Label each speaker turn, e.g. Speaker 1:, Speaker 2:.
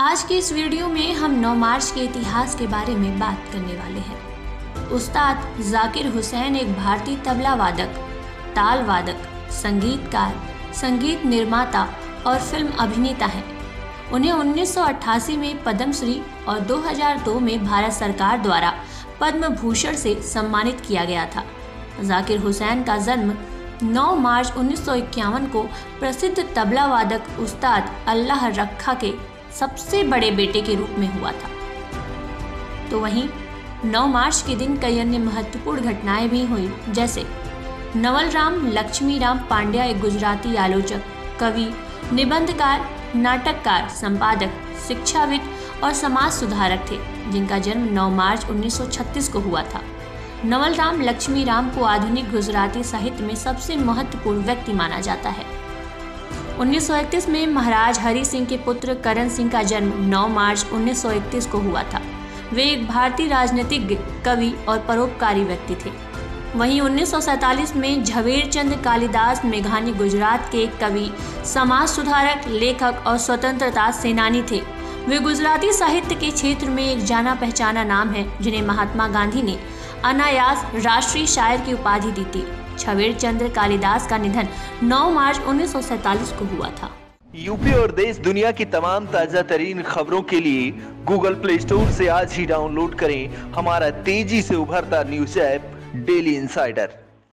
Speaker 1: आज के इस वीडियो में हम 9 मार्च के इतिहास के बारे में बात करने वाले हैं। उस्ताद जाकिर हुसैन एक भारतीय तबला वादक, ताल वादक, संगीतकार, संगीत निर्माता और फ़िल्म अभिनेता हैं। उन्हें 1988 में पद्मश्री और 2002 में भारत सरकार द्वारा पद्म भूषण से सम्मानित किया गया था। जाकिर हुसैन का जन्म 9 मार्च 1951 को प्रसिद्ध तबला वादक उस्ताद अल्लाह रखा के सबसे बड़े बेटे के रूप में हुआ था। तो वहीं 9 मार्च के दिन कई अन्य महत्वपूर्ण घटनाएँ भी हुई, जैसे नवल राम लक्ष्मी राम पांड्या, एक गुजराती आलोचक, कवि, निबंधकार, नाटककार, संपादक, शिक्षाविद और समाज सुधारक थे, जिनका जन्म 9 मार्च 1936 को हुआ था। नवल राम लक्ष्मी राम को आधुनिक गुजराती साहित्य में सबसे महत्वपूर्ण व्यक्ति माना जाता है। 1931 में महाराज हरि सिंह के पुत्र करण सिंह का जन्म 9 मार्च 1931 को हुआ था। वे एक भारतीय राजनीतिज्ञ कवि और परोपकारी व्यक्ति थे। वहीं 1947 में झवेरचंद कालिदास मेघानी गुजरात के एक कवि, समाज सुधारक, लेखक और स्वतंत्रता सेनानी थे। वे गुजराती साहित्य के क्षेत्र में एक जाना पहचाना नाम है, जिन्हें महात्मा गांधी ने अनायास राष्ट्रीय शायर की उपाधि दी थी। छवेर चंद्र कालिदास का निधन 9 मार्च उन्नीस को हुआ था।
Speaker 2: यूपी और देश दुनिया की तमाम ताज़ा तरीन खबरों के लिए गूगल प्ले स्टोर से आज ही डाउनलोड करें हमारा तेज़ी से उभरता न्यूज़ ऐप डेली इंसाइडर